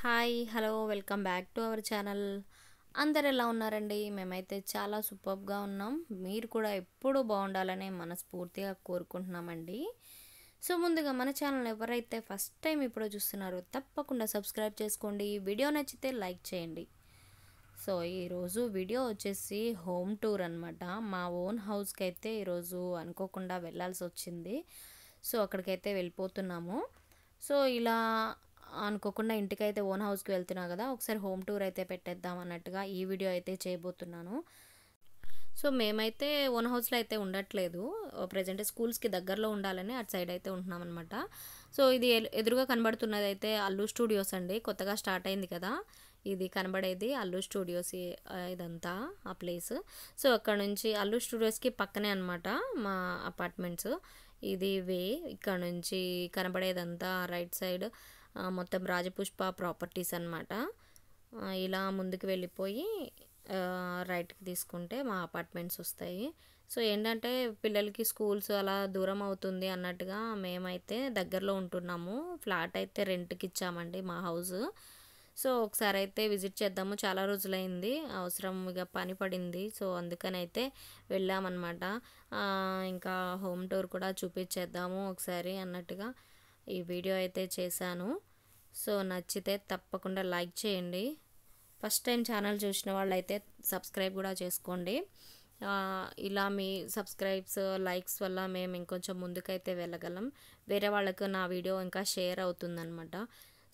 Hi hello welcome back to our channel. అందరు ఎలా ఉన్నారండి? మేమైతే చాలా సూపర్గా ఉన్నాం. మీరు కూడా ఎప్పుడూ బాగుండాలని మనస్ఫూర్తిగా కోరుకుంటున్నామండి. సో ముందుగా మన ఛానల్ ఎవరైతే ఫస్ట్ టైం ఇప్పుడు చూస్తున్నారో తప్పకుండా సబ్స్క్రైబ్ చేసుకోండి. వీడియో నచ్చితే లైక్ చేయండి. సో ఈరోజు వీడియో వచ్చేసి హోమ్ టూర్ అనమాట మా ఓన్ హౌస్కి అయితే ఈరోజు అనుకోకుండా వెళ్ళాల్సి వచ్చింది సో అక్కడికైతే వెళ్ళిపోతున్నాము. సో ఇలా అనుకోకుండా ఇంటికైతే ఓన్ హౌస్కి వెళ్తున్నా కదా ఒకసారి హోమ్ టూర్ అయితే పెట్టేద్దాం అన్నట్టుగా ఈ వీడియో అయితే చేయబోతున్నాను. సో మేమైతే ఓన్ హౌస్లో అయితే ఉండట్లేదు. ప్రజెంట్ స్కూల్స్కి దగ్గరలో ఉండాలని అటు సైడ్ అయితే ఉంటున్నాం అనమాట సో ఇది ఎదురుగా కనబడుతున్నది అయితే అల్లు స్టూడియోస్ అండి. కొత్తగా స్టార్ట్ అయింది కదా ఇది కనబడేది అల్లు స్టూడియోస్ ఇదంతా ఆ ప్లేస్. సో అక్కడ నుంచి అల్లు స్టూడియోస్కి పక్కనే అనమాట మా అపార్ట్మెంట్స్. ఇది వే ఇక్కడ నుంచి కనబడేదంతా రైట్ సైడ్. మొత్తం రాజపుష్ప ప్రాపర్టీస్ అనమాట ఇలా ముందుకు వెళ్ళిపోయి రైట్కి తీసుకుంటే మా అపార్ట్మెంట్స్ వస్తాయి. సో ఏంటంటే పిల్లలకి స్కూల్స్ అలా దూరం అవుతుంది అన్నట్టుగా మేమైతే దగ్గరలో ఉంటున్నాము. ఫ్లాట్ అయితే రెంట్కి ఇచ్చామండి మా హౌస్. సో ఒకసారి అయితే విజిట్ చేద్దాము. చాలా రోజులైంది. అవసరం ఇక పని పడింది. సో అందుకని అయితే వెళ్ళామన్నమాట ఇంకా హోమ్ టూర్ కూడా చూపించేద్దాము ఒకసారి అన్నట్టుగా. ఈ వీడియో అయితే చేశాను. సో నచ్చితే తప్పకుండా లైక్ చేయండి. ఫస్ట్ టైం ఛానల్ చూసిన వాళ్ళైతే సబ్స్క్రైబ్ కూడా చేసుకోండి. ఇలా మీ సబ్స్క్రైబ్స్ లైక్స్ వల్ల మేము ఇంకొంచెం ముందుకైతే వెళ్ళగలం. వేరే వాళ్ళకు నా వీడియో ఇంకా షేర్ అవుతుందన్నమాట.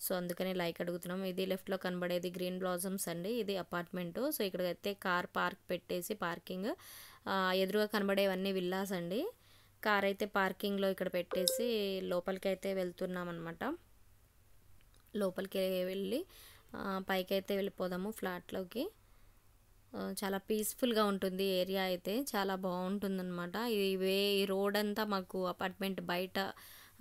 సో అందుకని లైక్ అడుగుతున్నాం. ఇది లెఫ్ట్లో కనబడేది గ్రీన్ బ్లాజమ్స్ అండి. ఇది అపార్ట్మెంటు. సో ఇక్కడైతే కార్ పార్క్ పెట్టేసి పార్కింగ్. ఎదురుగా కనబడేవన్నీ విల్లాస్ అండి. కార్ అయితే పార్కింగ్లో ఇక్కడ పెట్టేసి లోపలికి అయితే వెళ్తున్నాం అనమాట లోపలికి వెళ్ళి పైకి అయితే వెళ్ళిపోదాము ఫ్లాట్లోకి. చాలా పీస్ఫుల్గా ఉంటుంది ఏరియా అయితే చాలా బాగుంటుందన్నమాట. ఇవే ఈ రోడ్ అంతా మాకు అపార్ట్మెంట్ బయట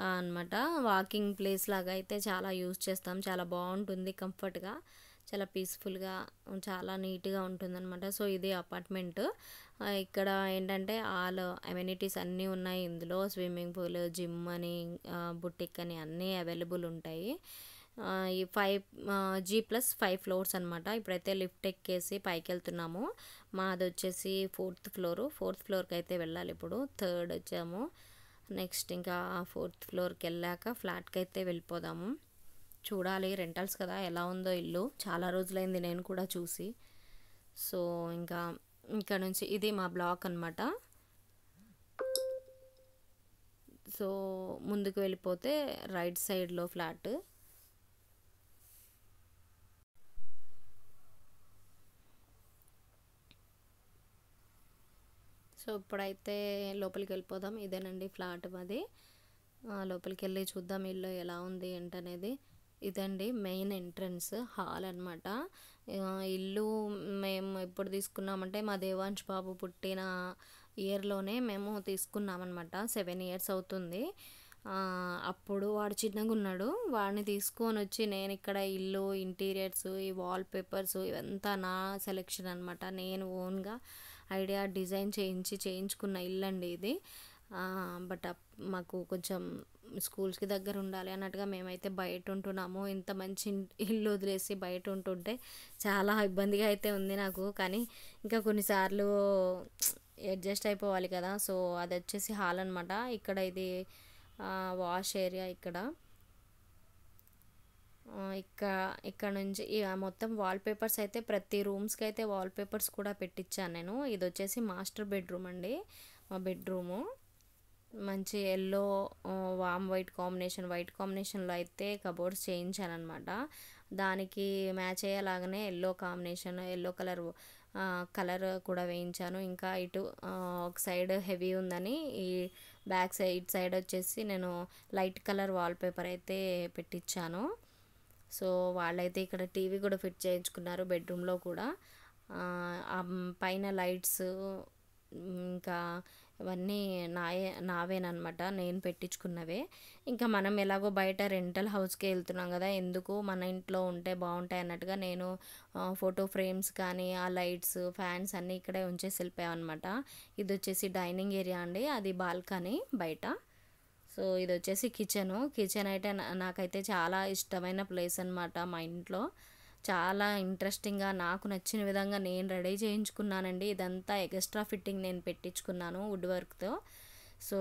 అనమాట వాకింగ్ ప్లేస్ లాగా అయితే చాలా యూజ్ చేస్తాం చాలా బాగుంటుంది కంఫర్ట్గా. చాలా పీస్ఫుల్గా చాలా నీట్గా ఉంటుందన్నమాట. సో ఇది అపార్ట్మెంట్. ఇక్కడ ఏంటంటే ఆల్ అమ్యూనిటీస్ అన్నీ ఉన్నాయి. ఇందులో స్విమ్మింగ్ పూల్ జిమ్ అని బుటిక్ అని అన్నీ అవైలబుల్ ఉంటాయి. ఈ five G plus five floors అనమాట ఇప్పుడైతే లిఫ్ట్ ఎక్కేసి పైకి వెళ్తున్నాము మాది వచ్చేసి ఫోర్త్ ఫ్లోర్. ఫోర్త్ ఫ్లోర్కి అయితే వెళ్ళాలి ఇప్పుడు. థర్డ్ వచ్చాము. నెక్స్ట్ ఇంకా ఫోర్త్ ఫ్లోర్కి వెళ్ళాక ఫ్లాట్కి అయితే వెళ్ళిపోదాము. చూడాలి రెంటల్స్ కదా ఎలా ఉందో ఇల్లు. చాలా రోజులైంది నేను కూడా చూసి. సో ఇంకా ఇక్కడ నుంచి ఇది మా బ్లాక్ అనమాట సో ముందుకు వెళ్ళిపోతే రైట్ సైడ్లో ఫ్లాట్. సో ఇప్పుడైతే లోపలికి వెళ్ళిపోదాం. ఇదేనండి ఫ్లాట్ మాది. లోపలికి వెళ్ళి చూద్దాం ఇల్లు ఎలా ఉంది ఏంటనేది. ఇదండి మెయిన్ ఎంట్రన్స్ హాల్ అనమాట ఇల్లు మేము ఎప్పుడు తీసుకున్నామంటే మా దేవాంశ్ బాబు పుట్టిన ఇయర్లోనే మేము తీసుకున్నామన్నమాట. సెవెన్ ఇయర్స్ అవుతుంది. అప్పుడు వాడు చిన్నగా ఉన్నాడు. వాడిని తీసుకొని వచ్చి నేను ఇక్కడ ఇల్లు ఇంటీరియర్స్ ఈ వాల్ పేపర్స్ ఇవంతా నా సెలెక్షన్ అనమాట నేను ఓన్గా ఐడియా డిజైన్ చేయించి చేయించుకున్న ఇల్లు అండి ఇది. బట్ మాకు కొంచెం స్కూల్స్కి దగ్గర ఉండాలి అన్నట్టుగా మేమైతే బయట ఉంటున్నాము. ఇంత మంచి ఇల్లు వదిలేసి బయట ఉంటుంటే చాలా ఇబ్బందిగా అయితే ఉంది నాకు. కానీ ఇంకా కొన్నిసార్లు అడ్జస్ట్ అయిపోవాలి కదా. సో అది వచ్చేసి హాల్ అనమాట ఇక్కడ ఇది వాష్ ఏరియా ఇక్కడ. ఇక్కడ ఇక్కడ నుంచి మొత్తం వాల్ పేపర్స్ అయితే ప్రతి రూమ్స్కి అయితే వాల్ పేపర్స్ కూడా పెట్టించాను నేను. ఇది వచ్చేసి మాస్టర్ బెడ్రూమ్ అండి. మా బెడ్రూము. మంచి yellow warm white combination white కాంబినేషన్లో అయితే కబోర్డ్స్ చేయించాను అనమాట దానికి match అయ్యేలాగానే yellow combination yellow colour colour కూడా వేయించాను. ఇంకా ఇటు ఒక సైడ్ హెవీ ఉందని ఈ బ్యాక్ సైడ్ ఇటు సైడ్ వచ్చేసి నేను లైట్ కలర్ వాల్ పేపర్ అయితే పెట్టించాను సో వాళ్ళైతే ఇక్కడ టీవీ కూడా ఫిట్ చేయించుకున్నారు బెడ్రూమ్లో కూడా. పైన లైట్స్ ఇంకా ఇవన్నీ నాయే నావేనమాట నేను పెట్టించుకున్నవే. ఇంకా మనం ఎలాగో బయట రెంటల్ హౌస్కి వెళ్తున్నాం కదా ఎందుకు మన ఇంట్లో ఉంటే బాగుంటాయి అన్నట్టుగా నేను ఫోటో ఫ్రేమ్స్ కానీ ఆ లైట్స్ ఫ్యాన్స్ అన్నీ ఇక్కడే ఉంచేసి వెళ్ళిపోయామన్నమాట. ఇది వచ్చేసి డైనింగ్ ఏరియా అండి. అది బాల్కనీ బయట. సో ఇది వచ్చేసి కిచెను. కిచెన్ అయితే నాకైతే చాలా ఇష్టమైన ప్లేస్ అనమాట మా ఇంట్లో. చాలా ఇంట్రెస్టింగ్గా నాకు నచ్చిన విధంగా నేను రెడీ చేయించుకున్నానండి. ఇదంతా ఎక్స్ట్రా ఫిట్టింగ్ నేను పెట్టించుకున్నాను వుడ్ వర్క్తో. సో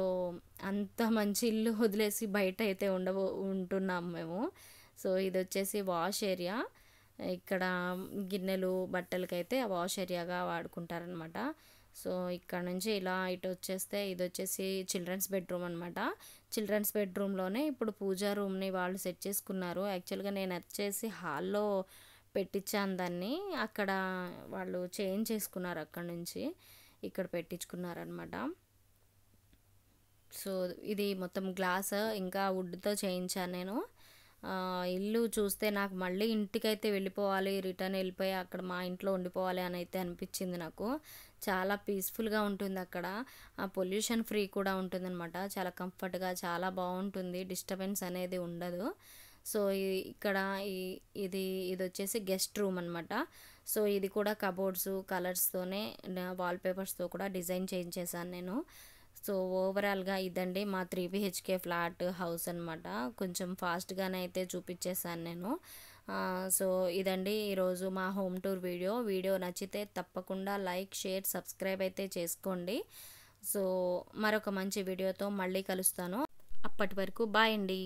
అంత మంచి ఇల్లు వదిలేసి బయట అయితే ఉండబో ఉంటున్నాం మేము. సో ఇది వచ్చేసి వాష్ ఏరియా. ఇక్కడ గిన్నెలు బట్టలకైతే వాష్ ఏరియాగా వాడుకుంటారనమాట సో ఇక్కడ నుంచి ఇలా ఇటు వచ్చేస్తే ఇది వచ్చేసి చిల్డ్రన్స్ బెడ్రూమ్ అనమాట చిల్డ్రన్స్ బెడ్రూమ్లోనే ఇప్పుడు పూజా రూమ్ని వాళ్ళు సెట్ చేసుకున్నారు. యాక్చువల్గా నేను వచ్చేసి హాల్లో పెట్టించాను దాన్ని. అక్కడ వాళ్ళు చేంజ్ చేసుకున్నారు అక్కడ నుంచి. ఇక్కడ పెట్టించుకున్నారనమాట సో ఇది మొత్తం గ్లాస్ ఇంకా వుడ్తో చేయించాను నేను. ఇల్లు చూస్తే నాకు మళ్ళీ ఇంటికైతే వెళ్ళిపోవాలి రిటర్న్ వెళ్ళిపోయి అక్కడ మా ఇంట్లో ఉండిపోవాలి అని అయితే అనిపించింది నాకు. చాలా పీస్ఫుల్గా ఉంటుంది అక్కడ. ఆ పొల్యూషన్ ఫ్రీ కూడా ఉంటుందన్నమాట. చాలా కంఫర్ట్గా చాలా బాగుంటుంది. డిస్టర్బెన్స్ అనేది ఉండదు. సో ఇక్కడ ఈ ఇది ఇది వచ్చేసి గెస్ట్ రూమ్ అనమాట సో ఇది కూడా కబోర్డ్స్ కలర్స్తోనే వాల్పేపర్స్తో కూడా డిజైన్ చేయించేసాను నేను. సో ఓవరాల్గా ఇదండి మా త్రీ బిహెచ్కే ఫ్లాట్ హౌస్ అనమాట కొంచెం ఫాస్ట్గానే అయితే చూపించేసాను నేను. సో ఇదండి ఈరోజు మా హోమ్ టూర్ వీడియో. వీడియో నచ్చితే తప్పకుండా లైక్ షేర్ సబ్స్క్రైబ్ అయితే చేసుకోండి. సో మరొక మంచి వీడియోతో మళ్ళీ కలుస్తాను. అప్పటి వరకు బాయ్ అండి.